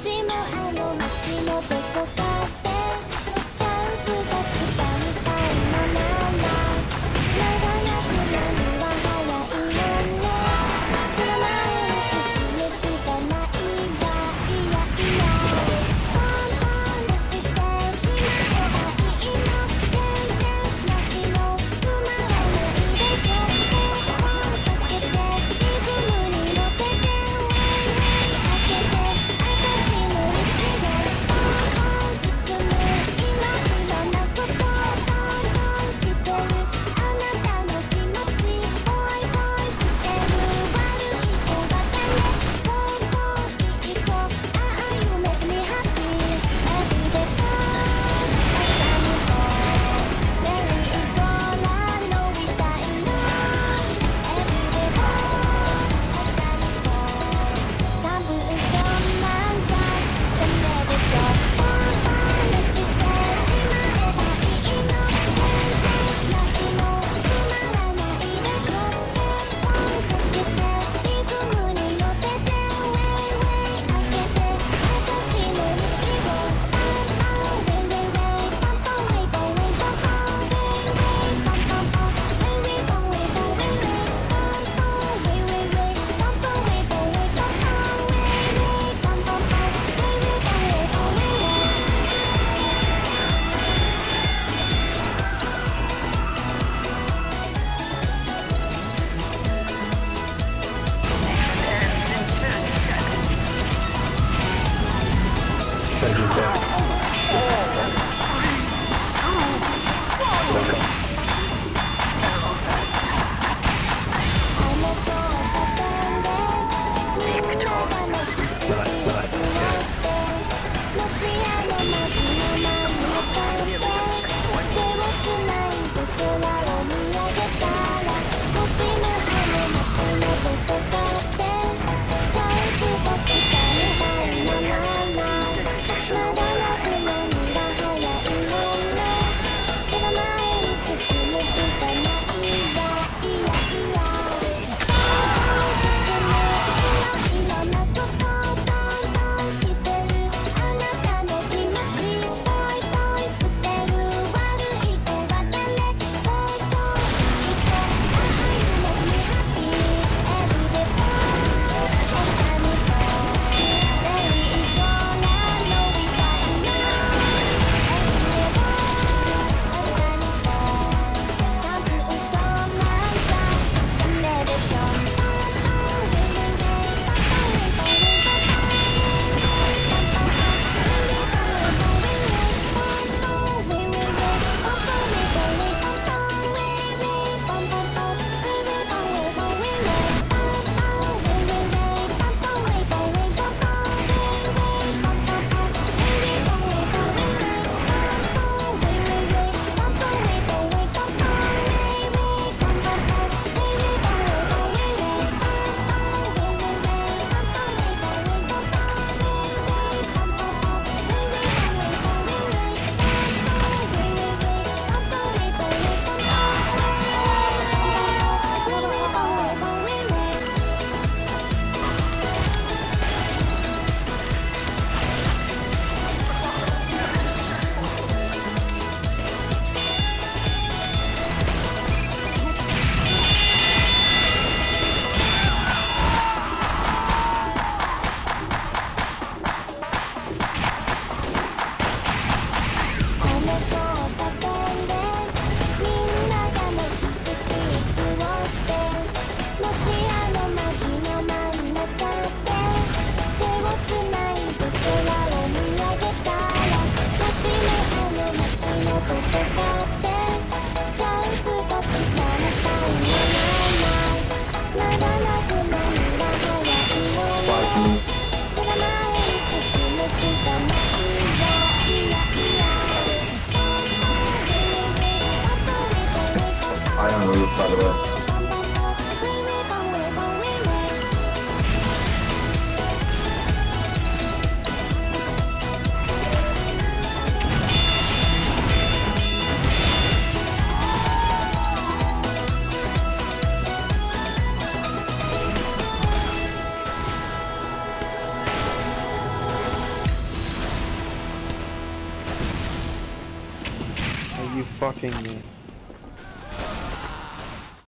see more Thank you, Jack. by the way. you fucking me.